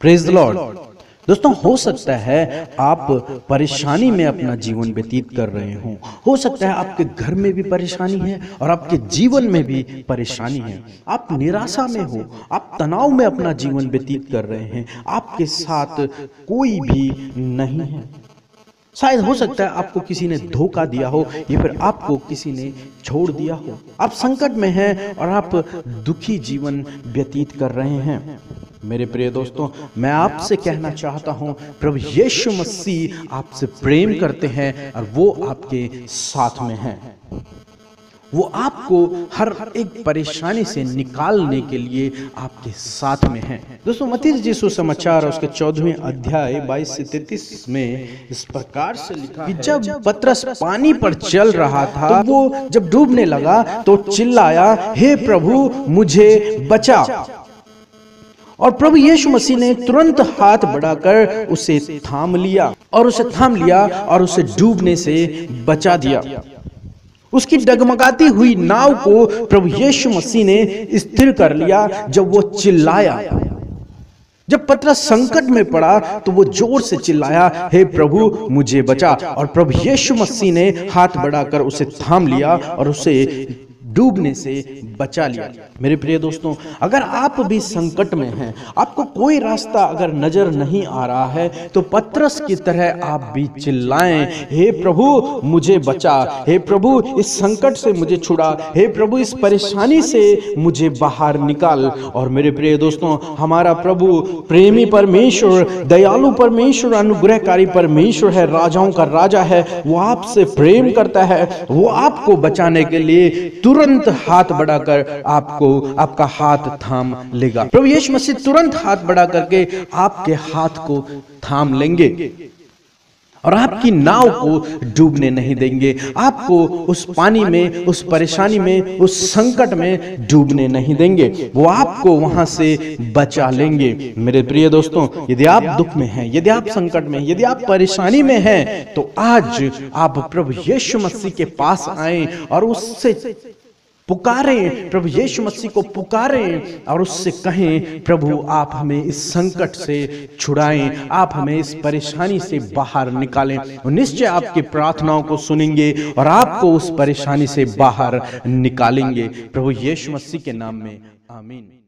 Praise the Lord दोस्तों हो सकता है आप परेशानी में अपना जीवन व्यतीत कर रहे हो। हो सकता है आपके घर में भी परेशानी है और आपके जीवन में भी परेशानी है। आप निराशा में हो आप तनाव में अपना जीवन व्यतीत कर रहे हैं। आपके साथ कोई भी नहीं है। शायद हो सकता है आपको किसी ने धोखा दिया हो या फिर आपको किसी ने छोड़ दिया हो। आप संकट में हैं और आप दुखी जीवन व्यतीत कर रहे हैं। मेरे प्रिय दोस्तों, मैं आपसे कहना चाहता हूँ, प्रभु यीशु मसीह आपसे प्रेम करते हैं और वो आपके साथ में हैं। वो आपको हर एक परेशानी से निकालने के लिए आपके साथ में है। दोस्तों मती जी सुसमाचार उसके चौदहवें अध्याय 22 से 33 में इस प्रकार से लिखा कि जब पत्रस पानी पर चल रहा था तो वो जब डूबने लगा तो चिल्लाया, हे प्रभु, मुझे बचा। और प्रभु यीशु मसीह ने तुरंत हाथ बढ़ाकर उसे थाम लिया और उसे थाम लिया और उसे डूबने से बचा दिया। उसकी डगमगाती हुई नाव को प्रभु यीशु मसीह ने स्थिर कर लिया, जब वो चिल्लाया। जब पत्र संकट में पड़ा तो वो ज़ोर से चिल्लाया, हे प्रभु, मुझे बचा। और प्रभु यीशु मसीह ने हाथ बढ़ाकर उसे थाम लिया और उसे डूबने से बचा लिया। मेरे प्रिय दोस्तों, अगर आप भी संकट में हैं, आपको कोई रास्ता अगर नज़र नहीं आ रहा है तो पत्रस की तरह आप भी चिल्लाएँ, हे प्रभु, मुझे बचा। हे प्रभु, इस संकट से मुझे छुड़ा। हे प्रभु, इस परेशानी से मुझे बाहर निकाल। और मेरे प्रिय दोस्तों, हमारा प्रभु प्रेमी परमेश्वर, दयालु परमेश्वर, अनुग्रहकारी परमेश्वर है, राजाओं का राजा है, वो आपसे प्रेम करता है, वो आपको बचाने के लिए तुरंत तुरंत हाथ बढ़ाकर आपको आपका हाथ थाम लेगा। प्रभु यीशु मसीह तुरंत हाथ बढ़ा करके आपके हाथ को थाम लेंगे और आपकी नाव को डूबने नहीं देंगे। आपको उस पानी में, उस परेशानी में, उस संकट में डूबने नहीं देंगे। वो आपको वहाँ से बचा लेंगे। मेरे प्रिय दोस्तों, यदि आप दुख में हैं, यदि आप संकट में यदि आप परेशानी में हैं तो आज आप प्रभु यीशु मसीह के पास आए और उससे पुकारें, प्रभु यीशु मसीह को पुकारें और उससे कहें, प्रभु आप हमें इस संकट से छुड़ाएँ, आप हमें इस परेशानी से बाहर निकालें निश्चय आपकी प्रार्थनाओं को सुनेंगे और आपको उस परेशानी से बाहर निकालेंगे। प्रभु यीशु मसीह के नाम में, आमीन।